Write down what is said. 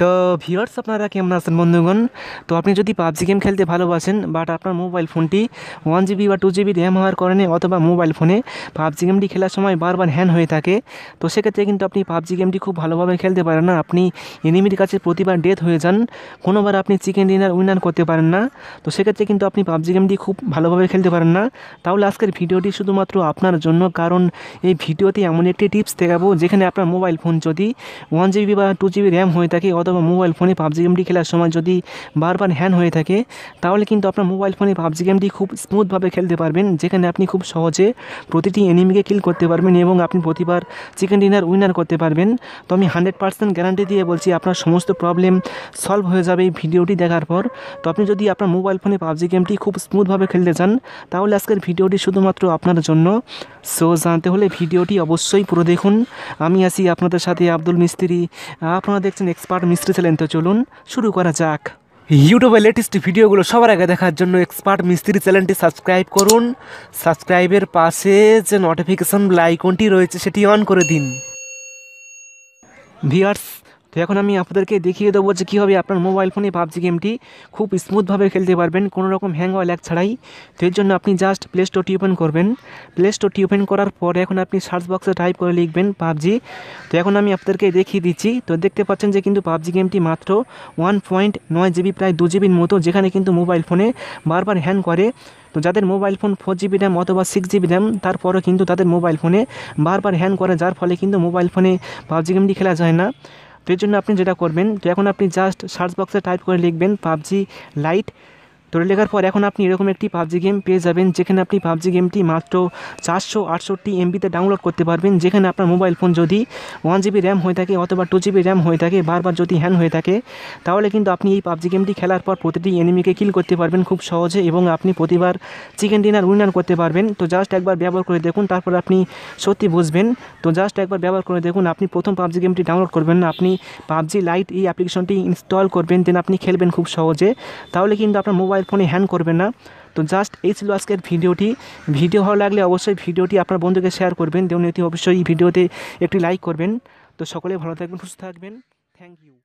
তো ভিউয়ার্স আপনারা কেমন আছেন বন্ধুগণ? তো আপনি যদি পাবজি গেম খেলতে ভালোবাসেন বাট আপনার মোবাইল ফোনটি ওয়ান জিবি বা টু জিবি র্যাম হওয়ার কারণে অথবা মোবাইল ফোনে পাবজি গেমটি খেলার সময় বারবার হ্যান হয়ে থাকে, তো সেক্ষেত্রে কিন্তু আপনি পাবজি গেমটি খুব ভালোভাবে খেলতে পারেন না। আপনি এনিমির কাছে প্রতিবার ডেথ হয়ে যান, কোনোবার আপনি চিকেন ডিনার উইনার করতে পারেন না, তো সেক্ষেত্রে কিন্তু আপনি পাবজি গেমটি খুব ভালোভাবে খেলতে পারেন না। তাহলে আজকের ভিডিওটি শুধুমাত্র আপনার জন্য, কারণ এই ভিডিওতে এমন একটি টিপস দেখাবো, যেখানে আপনার মোবাইল ফোন যদি ওয়ান জিবি বা টু জিবি র্যাম হয়ে থাকে অথবা মোবাইল ফোনে পাবজি গেমটি খেলার সময় যদি বারবার হ্যান হয়ে থাকে, তাহলে কিন্তু আপনার মোবাইল ফোনে পাবজি গেমটি খুব স্মুথভাবে খেলতে পারবেন, যেখানে আপনি খুব সহজে প্রতিটি এনিমিকে কিল করতে পারবেন এবং আপনি প্রতিবার চিকেন ডিনার উইনার করতে পারবেন। তো আমি হান্ড্রেড পার্সেন্ট গ্যারান্টি দিয়ে বলছি, আপনার সমস্ত প্রবলেম সলভ হয়ে যাবে এই ভিডিওটি দেখার পর। তো আপনি যদি আপনার মোবাইল ফোনে পাবজি গেমটি খুব স্মুথভাবে খেলতে চান, তাহলে আজকের ভিডিওটি শুধুমাত্র আপনার জন্য। সো জানতে হলে ভিডিওটি অবশ্যই পুরো দেখুন। আমি আছি আপনাদের সাথে আব্দুল মিস্ত্রি। আপনারা দেখছেন এক্সপার্ট মিস্ত্রি ছিলেন তো চলুন শুরু করা যাক। ইউটিউবে লেটেস্ট ভিডিওগুলো সবার আগে দেখার জন্য এক্সপার্ট মিস্ত্রি চ্যানেলটি সাবস্ক্রাইব করুন। সাবস্ক্রাইবের পাশে যে নোটিফিকেশন আইকনটি রয়েছে সেটি অন করে দিন। ভিয়ার্স তো এখন আমি আপনাদেরকে দেখিয়ে দেবো যে কীভাবে আপনার মোবাইল ফোনে পাবজি গেমটি খুব স্মুথভাবে খেলতে পারবেন, কোনো রকম হ্যাং বা ল্যাগ ছাড়াই। তো এর জন্য আপনি জাস্ট প্লে স্টোরটি ওপেন করবেন। প্লে স্টোরটি ওপেন করার পরে এখন আপনি সার্চ বক্সে টাইপ করে লিখবেন পাবজি তো এখন আমি আপনাদেরকে দেখিয়ে দিচ্ছি, তো দেখতে পাচ্ছেন যে কিন্তু পাবজি গেমটি মাত্র ওয়ান পয়েন্ট নয় জিবি প্রায় দু জিবির মতো, যেখানে কিন্তু মোবাইল ফোনে বারবার হ্যাং করে। তো যাদের mobile phone four GB RAM অথবা সিক্স জিবি র্যাম তারপরও কিন্তু তাদের মোবাইল ফোনে বারবার হ্যাং করে, যার ফলে কিন্তু মোবাইল ফোনে পাবজি গেমটি খেলা যায় না। তো এর জন্য আপনি যেটা করবেন তো এখন আপনি জাস্ট সার্চ বক্সে টাইপ করে লিখবেন পাবজি লাইট তো লেখার পর এখন আপনি এরকম একটি পাবজি গেম পেয়ে যাবেন, যেখানে আপনি পাবজি গেমটি মাত্র চারশো আটষট্টি এমবিতে ডাউনলোড করতে পারবেন। যেখানে আপনার মোবাইল ফোন যদি ওয়ান জিবি র্যাম হয়ে থাকে অথবা টু জিবি র্যাম হয়ে থাকে, বারবার যদি হ্যান হয়ে থাকে, তাহলে কিন্তু আপনি এই পাবজি গেমটি খেলার পর প্রতিটি এনিমিকে কিল করতে পারবেন খুব সহজে এবং আপনি প্রতিবার চিকেন ডিনার উইনার করতে পারবেন। তো জাস্ট একবার ব্যবহার করে দেখুন, তারপর আপনি সত্যি বুঝবেন। তো জাস্ট একবার ব্যবহার করে দেখুন, আপনি প্রথম পাবজি গেমটি ডাউনলোড করবেন না, আপনি পাবজি লাইট এই অ্যাপ্লিকেশনটি ইনস্টল করবেন দেন আপনি খেলবেন খুব সহজে। তাহলে কিন্তু আপনার মোবাইল ফোনে হ্যান করবেন না। তো জাস্ট এই ছিল আজকের ভিডিওটি। ভিডিও ভালো লাগলে অবশ্যই ভিডিওটি আপনার বন্ধুকে শেয়ার করবেন। দেবনীতি অবশ্যই ভিডিওতে একটি লাইক করবেন। তো সকলে ভালো থাকবেন, সুস্থ থাকবেন। Thank you